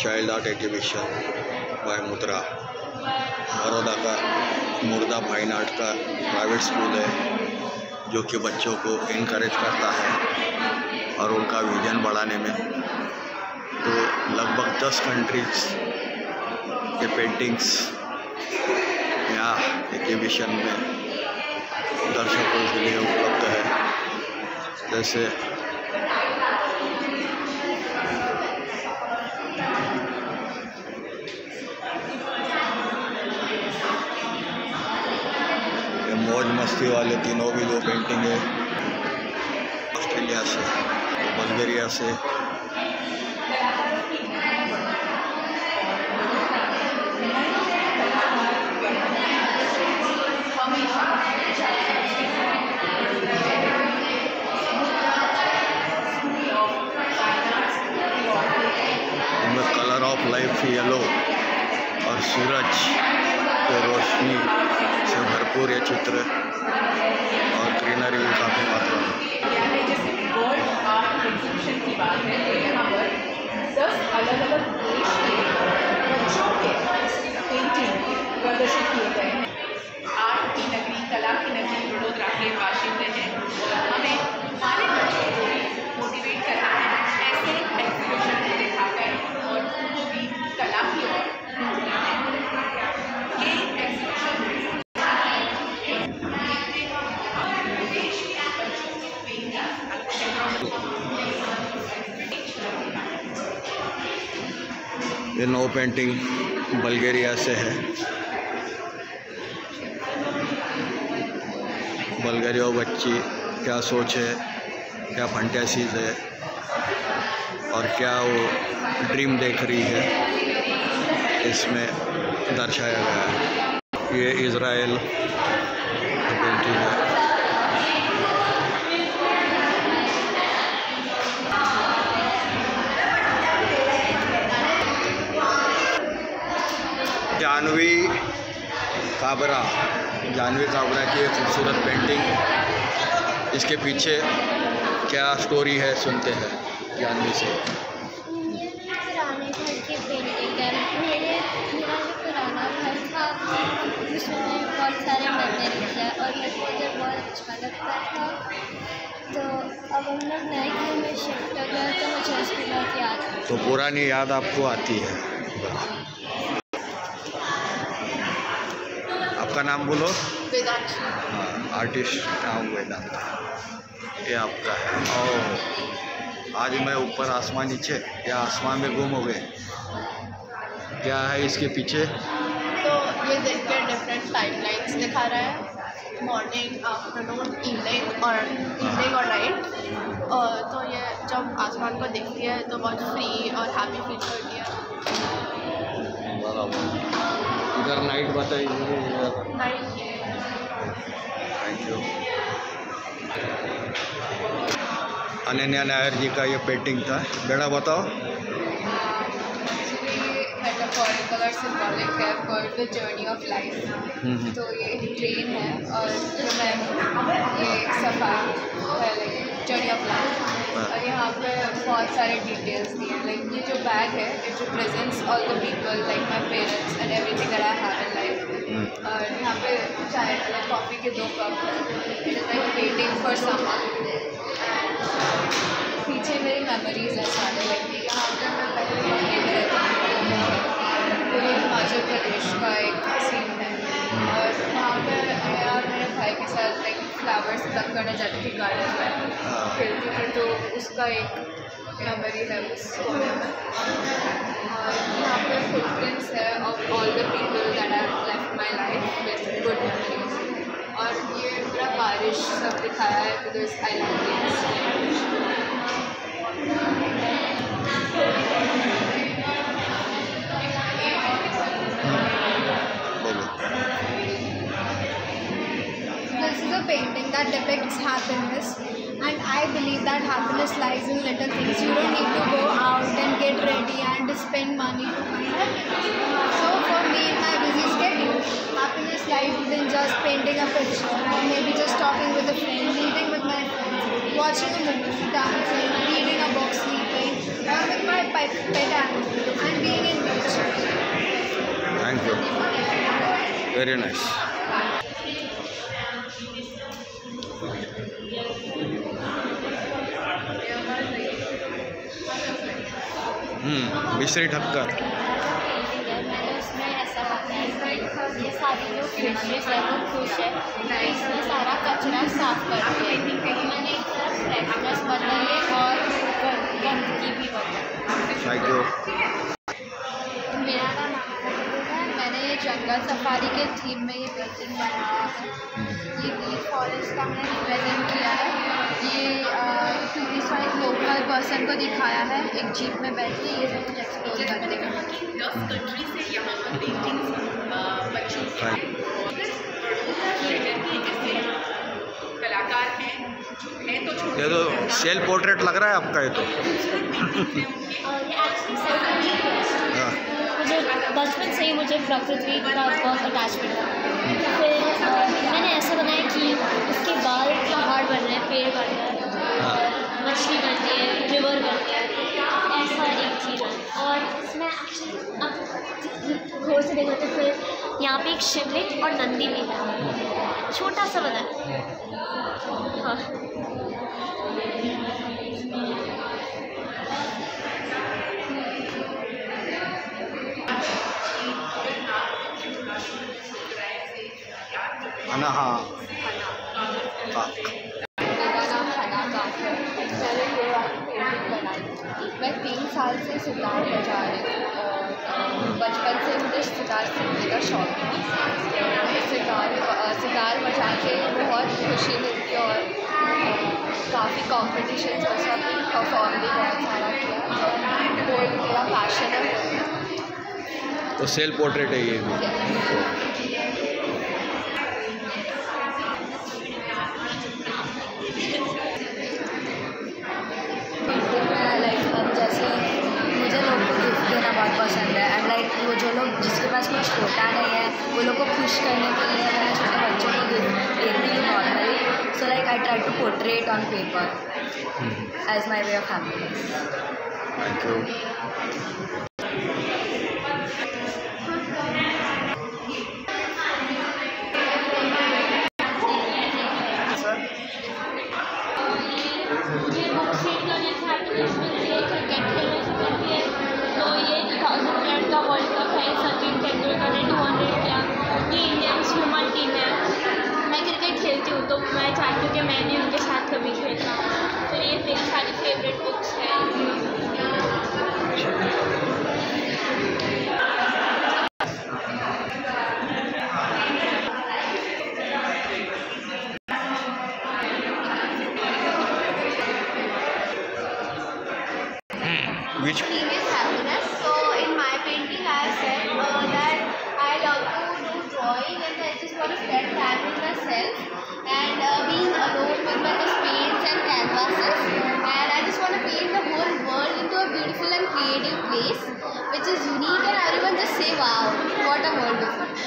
Child art exhibition bye मुद्रा बड़ौदा का मुर्दा फाइन आर्ट का प्राइवेट स्कूल है, जो कि बच्चों को इनक्रेज करता है और उनका विजन बढ़ाने में। तो लगभग दस कंट्रीज़ के पेंटिंग्स यहाँ एग्जीबिशन में दर्शकों के लिए उपलब्ध है। जैसे मौज मस्ती वाले तीनों भी दो पेंटिंग है। ऑस्ट्रेलिया से, बल्गेरिया से। कलर ऑफ़ लाइफ येलो और सूरज। के रोशनी से भरपूर ये चित्र और ग्रीनरी भी काफ़ी मात्रा में। पेंटिंग प्रदर्शित किए गए हैं आर्ट की नगरी, कला की नगरी, वडोदरा के हैं। हमें नो पेंटिंग बल्गेरिया से है। बल्गेरिया बच्ची क्या सोच है, क्या फंटेसीज है, और क्या वो ड्रीम देख रही है, इसमें दर्शाया गया है। ये इज़राइल पेंटिंग है जानवी काबरा। जानवी काबरा की एक खूबसूरत पेंटिंग इसके पीछे क्या स्टोरी है सुनते हैं जानवी से। ये पुराने घर की पेंटिंग मेरे मेरा जो पुराना घर था उसमें बहुत सारे मेमोरीज और मेरे को उधर बहुत अच्छा लगता था तो अब हम लोग नए घर में शिफ्ट हो गए तो मुझे उसकी बहुत याद तो पुरानी याद आपको आती है। आपका नाम बोलो। आर्टिस्ट नाम वेदांत। ये आपका है। और आज मैं ऊपर आसमान नीचे या आसमान में गुम हो गए। क्या है इसके पीछे? तो ये देख के डिफरेंट टाइमलाइंस दिखा रहा है। मॉर्निंग आफ्टरनून इवनिंग और इवनिंग और नाइट और तो ये जब आसमान को देखती है तो बहुत फ्री और हैप्पी फील करती है। इधर नाइट बताइए थैंक यू अनन्या नायर जी का ये पेंटिंग था। बेटा बताओ। मेटाफोरिकल और सिंबॉलिक है for the journey of life तो ये ट्रेन है और जो मैं ये सफ़र है लाइक जर्नी ऑफ़ लाइफ और यहाँ पे बहुत सारे डिटेल्स दिए हैं। लाइक ये जो बैग है it represents all the people like my parents and everything that I have in life और यहाँ पे चाय मतलब कॉफ़ी के दो cup it is like waiting for someone पीछे मेरी मेमोरीज है सारे लाइक यहाँ पे मैं पहले मम्मी में रहती पूरे हिमाचल प्रदेश का एक सीन है। और वहाँ पर मैं और मेरे भाई के साथ लाइक फ्लावर्स प्लग करने जाती थी गार्डन में, खेलती थी तो उसका एक मेमोरी है। उस और यहाँ पे फुटप्रिंट्स है of all the people that are left my life with good memories और ये पूरा बारिश सब दिखाया है because I love painting that depicts happiness and I believe that happiness lies in little things. You don't need to go out and get ready and spend money to find happiness. So for me in my busy schedule, happiness lies within just painting a picture maybe just talking with a friend, meeting with my friends, watching a movie, dancing, reading a book, sleeping, or with my pet animal and being in nature. Thank you. Very nice. मिश्री ठक्कर उसमें ऐसा ये सारी जो fishes है वो खुश है इसमें सारा कचरा साफ़ मैंने एक तरफ़ फ्रेशनेस बनाई है और गंदगी भी थैंक यू जंगल सफारी के थीम में ये पेंटिंग बनाया है। ये गिर फॉरेस्ट का मैंने रिप्रेजेंट किया है। ये टूरिस्ट वाइज लोकल पर्सन को दिखाया है। एक जीप में बैठ के ये सब कुछ एक्सप्लोर करने का दस कंट्री से यहाँ पर पेंटिंग्स बच्चों कलाकार हैं जो हैं तो ये तो सेल पोर्ट्रेट लग रहा है आपका ये तो। मुझे बचपन से ही मुझे प्रकृति का बहुत अटैचमेंट था। फिर मैंने ऐसा बनाया कि उसके बाल पहाड़ बन रहे हैं पेड़ बन रहे हैं। और मछली बनती है रिवर बनती है ऐसा एक चीज़ है। और इसमें एक्चुअली अब गौर से देखो तो फिर यहाँ पे एक शिवलिंग और नंदी भी है। छोटा सा बना। है। थी मैं तीन साल से सितार बजा रही और बचपन से मुझे सितार सीखने का शौक था तो सितार सितार बजा के बहुत खुशी मिलती है और काफ़ी कॉम्पिटिशन में सब परफॉर्म भी बहुत सारा किया और मेरा पैशन है। तो सेल पोर्ट्रेट है ये भी। बहुत पसंद है। एंड लाइक वो जो लोग जिसके पास कुछ छोटा नहीं है वो लोग को खुश करने के लिए मैंने छोटे बच्चों को देखती देती हूँ normally so like I try to portrait on paper as my way of happiness thank ये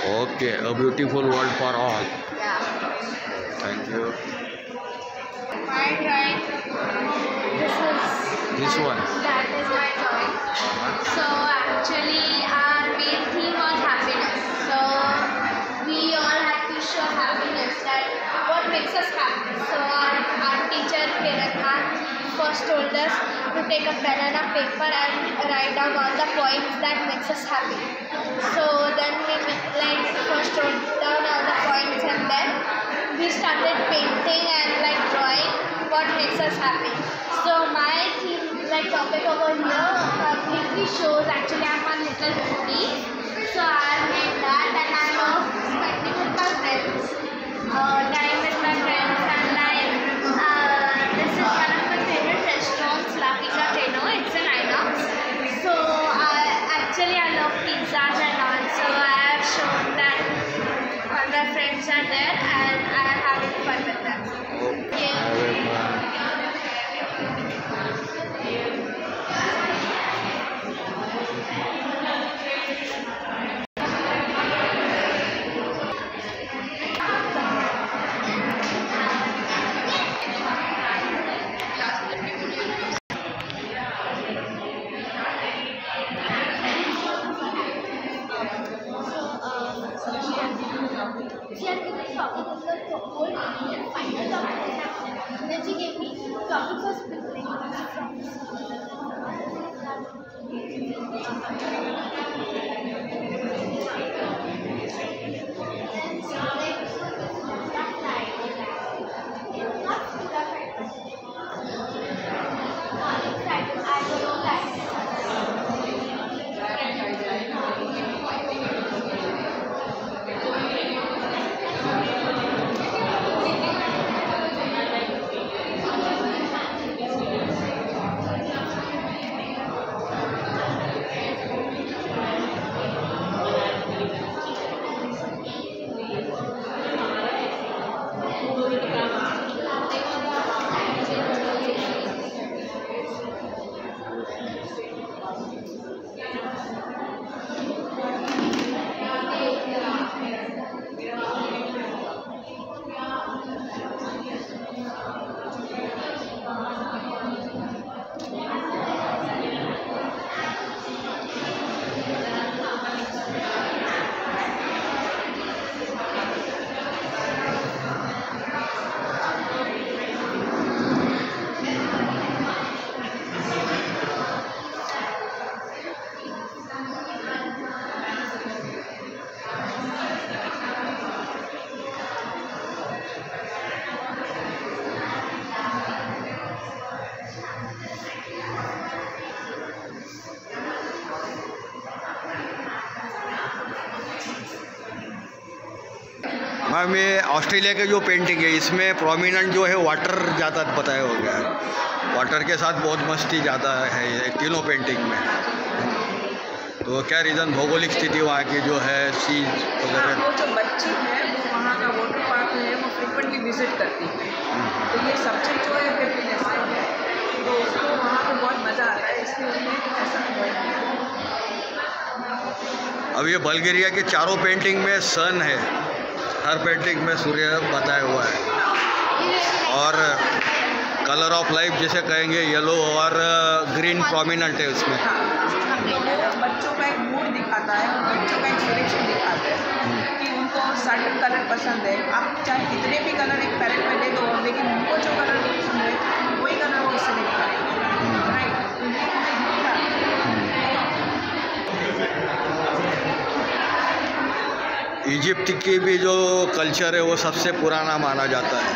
Okay, a beautiful world for all. Yeah. Thank you. My drawing. This is. This one. That is my drawing. Uh-huh. So actually, our main theme was happiness. So we all had to show happiness. That what makes us happy. So our, our teacher Kiran first told us to take a pen and a paper and write down all the points that makes us happy. So then we like first wrote down all the points and then we started painting and like drawing what makes us happy. So my theme, like topic over here, uh, completely shows actually I'm a little foodie. So I ma'am ये Australia के जो painting है इसमें prominent जो है water ज़्यादा बताया हो गया है। वाटर के साथ बहुत मस्ती ज़्यादा है ये तीनों पेंटिंग में। तो क्या रीज़न भौगोलिक स्थिति वहाँ की जो है सी हाँ, वगैरह वो जो बच्ची है वो वहाँ का वाटर पार्क है वो फ्रिक्वेंटली विज़िट करती है। तो ये सब्जेक्ट जो है हैप्पीनेस है। तो उसको वहाँ पे बहुत मज़ा आता है इसलिए ऐसा अब ये बल्गेरिया के चारों पेंटिंग में सन है। हर पेंटिंग में सूर्य बताया हुआ है। और कलर ऑफ़ लाइफ जिसे कहेंगे येलो और ग्रीन प्रोमिनेंट है उसमें। बच्चों का एक मूड दिखाता है, बच्चों का एक सिलेक्शन दिखाता है कि उनको सर्टन कलर पसंद है। आप चाहे कितने भी कलर एक पैलेट में ले दो, लेकिन उनको जो कलर पसंद है, वही कलर वो सिलेक्ट करेंगे। इजिप्ट की भी जो कल्चर है वो सबसे पुराना माना जाता है।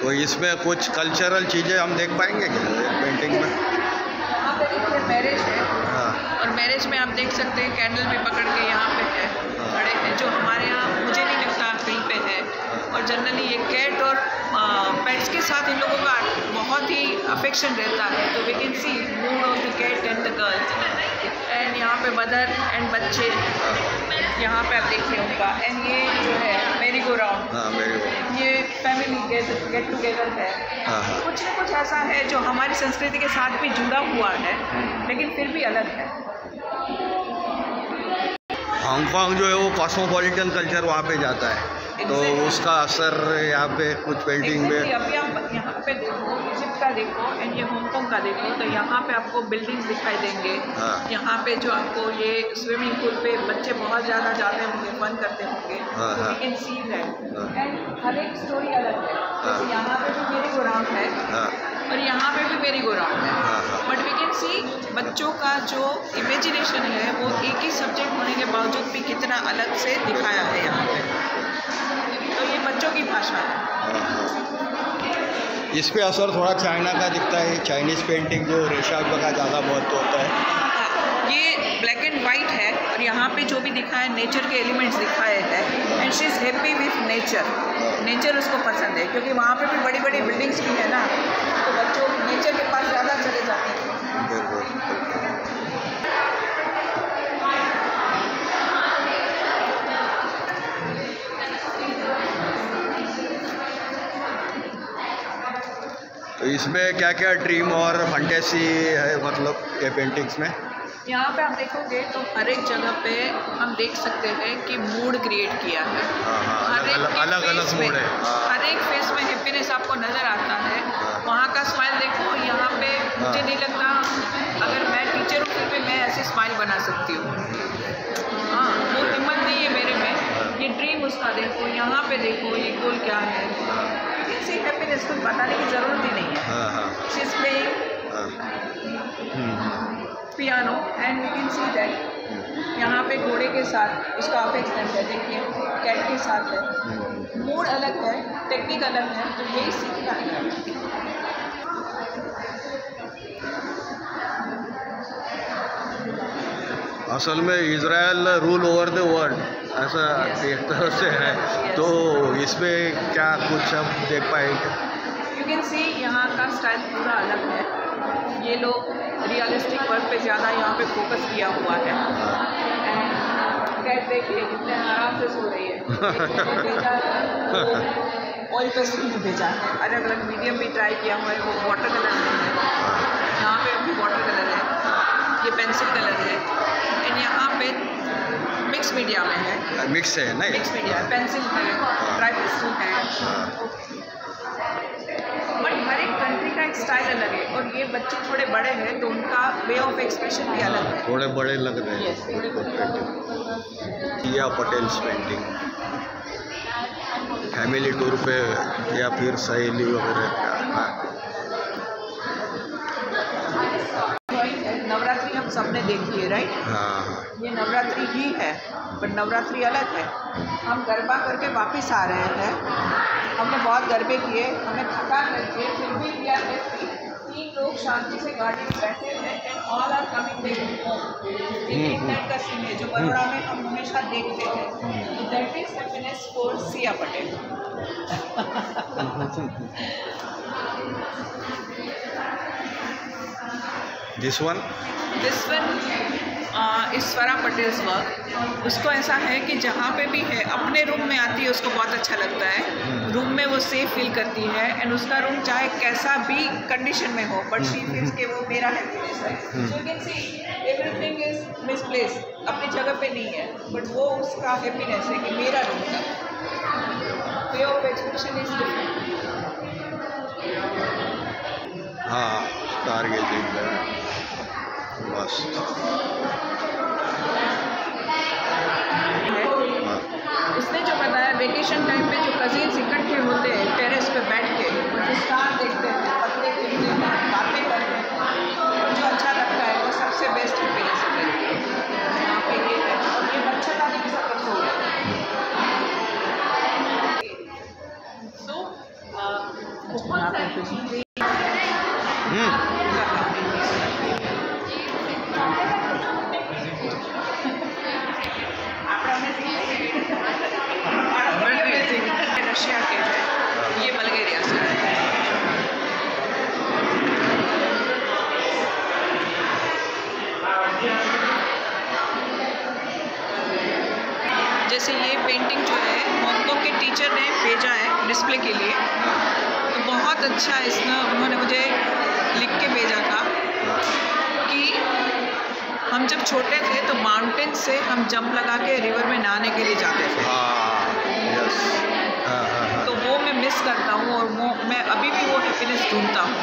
तो इसमें कुछ कल्चरल चीज़ें हम देख पाएँगे क्या पेंटिंग में? यहाँ पे देखिए मैरिज है। हाँ। और मैरिज में आप देख सकते हैं कैंडल भी पकड़ के यहाँ पे है। खड़े हैं जो हमारे यहाँ मुझे नहीं लगता है और जनरली ये कैट और पेट्स के साथ इन लोगों का बहुत ही अफेक्शन रहता है। तो we can see mood of the cat and the girl and यहाँ पे मदर एंड बच्चे यहाँ पे आप देखिए उनका। एंड ये जो है मेरी गो राउंड हाँ ये फैमिली गेट टुगेदर है। हाँ हाँ। कुछ ना कुछ ऐसा है जो हमारी संस्कृति के साथ भी जुड़ा हुआ है लेकिन फिर भी अलग है। हांगकांग जो है वो कॉस्मोपॉलिटन कल्चर वहाँ पे जाता है। तो उसका असर यहाँ पे कुछ पेंटिंग Exactly, में अभी आप यहाँ पे देखो इजिप्ट का देखो एंड ये हांगकांग का देखो तो यहाँ पे आपको बिल्डिंग्स दिखाई देंगे हाँ। यहाँ पे जो आपको ये स्विमिंग पूल पे बच्चे बहुत ज़्यादा जाते होंगे फन करते होंगे हाँ, तो हाँ। वी कैन सी दैट हाँ। एंड हर एक स्टोरी अलग है हाँ। यहाँ पे भी मेरी गोराउंड है हाँ और यहाँ पे भी मेरी गोराउंड है हाँ, हाँ। बट वी कैन सी बच्चों का जो इमेजिनेशन है वो एक ही सब्जेक्ट होने के बावजूद भी कितना अलग से दिखाया है यहाँ पे बच्चों की भाषा। है। इस पे असर थोड़ा चाइना का दिखता है। चाइनीज़ पेंटिंग जो रेशा का ज़्यादा महत्व होता है। हाँ, ये ब्लैक एंड वाइट है और यहाँ पे जो भी दिखा है नेचर के एलिमेंट्स दिखाए हैं and she is happy with nature nature उसको पसंद है क्योंकि वहाँ पे भी बड़ी बड़ी बिल्डिंग्स भी है ना। तो बच्चों नेचर के पास ज़्यादा चले जाते हैं। तो इसमें क्या क्या ड्रीम और फंटेसी है मतलब ये पेंटिंग्स में? यहाँ पे आप देखोगे तो हर एक जगह पे हम देख सकते हैं कि मूड क्रिएट किया है। हाँ हाँ हर एक अलग अलग अलग मूड है। हाँ। हर एक फेस में हैप्पीनेस आपको नज़र आता है। हाँ। वहाँ का स्माइल देखो यहाँ पे मुझे हाँ। नहीं लगता अगर मैं टीचर हूँ फिर भी मैं ऐसे स्माइल बना सकती हूँ। हाँ वो हिम्मत नहीं है मेरे में। ये ड्रीम उसका देखो यहाँ पे देखो ये गोल क्या है। इसी हैप्पीनेस कुछ बताने की ज़रूरत ही नहीं है। Is playing piano and we can see that यहाँ पे घोड़े के साथ उसका अपेक्स है देखिए कैट के साथ है। मूड अलग है टेक्निक अलग है तो यही सीखना है। असल में Israel rule over the world ऐसा एक तरह से है। तो इसमें क्या कुछ हम देख पाएँगे? यू कैन सी यहाँ का स्टाइल पूरा अलग है। ये लोग रियलिस्टिक वर्क पे ज़्यादा यहाँ पे फोकस किया हुआ है। देखिए कितने आराम से सो रही है। ऑयल पेस्टिंग में भेजा है। अलग अलग मीडियम भी ट्राई किया हुआ है। वो वाटर कलर में है। यहाँ पे भी वाटर कलर है। ये पेंसिल कलर है। एंड यहाँ पे मिक्स मीडिया में है। मिक्स है ना ये? मिक्स मीडिया है पेंसिल है ड्राई पेंसिल है। हाँ, बट हर एक कंट्री का एक स्टाइल अलग है और ये बच्चे थोड़े बड़े हैं तो उनका वे ऑफ़ एक्सप्रेशन भी अलग है। थोड़े बड़े लग रहे हैं। Yes, थोड़े या पटेल्स पेंटिंग फैमिली टूर पे या फिर सहेली वगैरह सबने देखी है राइट हाँ। ये नवरात्रि ही है बट नवरात्रि अलग है। हम गरबा करके वापस आ रहे हैं। हमने बहुत गरबे किए हमें थकान लगी फिर भी किया तीन लोग शांति से गाड़ी में बैठे हैं and all are coming back का सीन है जो बड़ोड़ा में हम हमेशा देखते हैं। तो that is happiness for Siya Patel this one this one is Swara Patel's work उसको ऐसा है कि जहाँ पे भी है अपने रूम में आती है उसको बहुत अच्छा लगता है। रूम में वो सेफ़ फील करती है एंड उसका रूम चाहे कैसा भी कंडीशन में हो बट शी फील्स के वो मेरा है। एवरीथिंग इज़ मिसप्लेस अपनी जगह पे नहीं है बट वो उसका हैप्पीनेस है कि मेरा रूम है वे ऑफ़ इज़ डिफरेंट के स्टार गेजिंग है। बस। हाँ। उसने जो बताया वेकेशन टाइम पे जो कजीन्स इकट्ठे होते हैं टेरेस पे बैठ के जो स्टार देखते हैं। ये पेंटिंग जो है मोक्को के टीचर ने भेजा है डिस्प्ले के लिए। तो बहुत अच्छा इसने उन्होंने मुझे लिख के भेजा था कि हम जब छोटे थे तो माउंटेन से हम जंप लगा के रिवर में नहाने के लिए जाते थे। हाँ हाँ हाँ तो वो मैं मिस करता हूँ और वो मैं अभी भी वो हैप्पीनेस ढूंढता हूँ।